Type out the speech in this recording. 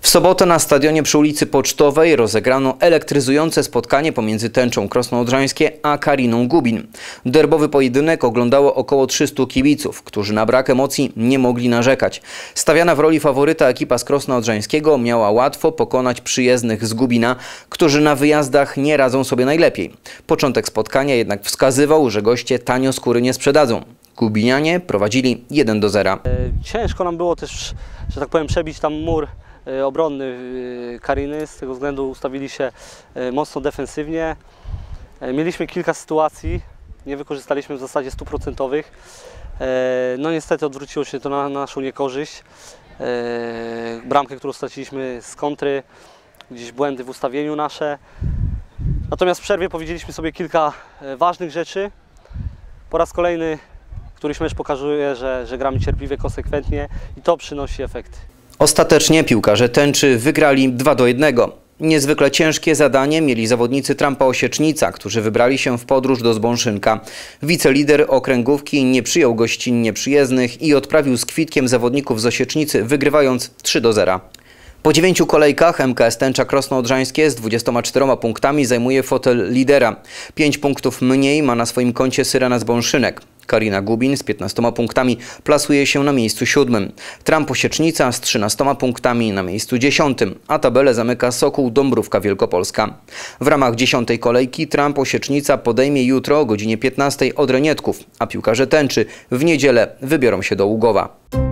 W sobotę na stadionie przy ulicy Pocztowej rozegrano elektryzujące spotkanie pomiędzy Tęczą Krosno-Odrzańskie a Kariną Gubin. Derbowy pojedynek oglądało około 300 kibiców, którzy na brak emocji nie mogli narzekać. Stawiana w roli faworyta ekipa z Krosno-Odrzańskiego miała łatwo pokonać przyjezdnych z Gubina, którzy na wyjazdach nie radzą sobie najlepiej. Początek spotkania jednak wskazywał, że goście tanio skóry nie sprzedadzą. Gubinianie prowadzili 1 do 0. E, Ciężko nam było też, że tak powiem, przebić tam mur obronny e, Kariny. Z tego względu ustawili się e, mocno defensywnie. E, Mieliśmy kilka sytuacji, nie wykorzystaliśmy w zasadzie stuprocentowych. E, No niestety odwróciło się to na na naszą niekorzyść. E, Bramkę, którą straciliśmy z kontry, gdzieś błędy w ustawieniu nasze. Natomiast w przerwie powiedzieliśmy sobie kilka e, ważnych rzeczy. Po raz kolejny któryś mecz pokazuje, że, że gramy cierpliwie, konsekwentnie i to przynosi efekty. Ostatecznie piłkarze Tęczy wygrali 2 do 1. Niezwykle ciężkie zadanie mieli zawodnicy Trampa Osiecznica, którzy wybrali się w podróż do Zbąszynka. Wicelider okręgówki nie przyjął gościnnie przyjezdnych i odprawił z kwitkiem zawodników z Osiecznicy, wygrywając 3 do 0. Po dziewięciu kolejkach MKS Tęcza Krosno-Odrzańskie z 24 punktami zajmuje fotel lidera. 5 punktów mniej ma na swoim koncie Syrena z Bąszynek. Karina Gubin z 15 punktami plasuje się na miejscu siódmym. Tramp Osiecznica z 13 punktami na miejscu dziesiątym, a tabelę zamyka Sokół Dąbrówka Wielkopolska. W ramach dziesiątej kolejki Tramp Osiecznica podejmie jutro o godzinie 15 od Renietków, a piłkarze Tęczy w niedzielę wybiorą się do Ługowa.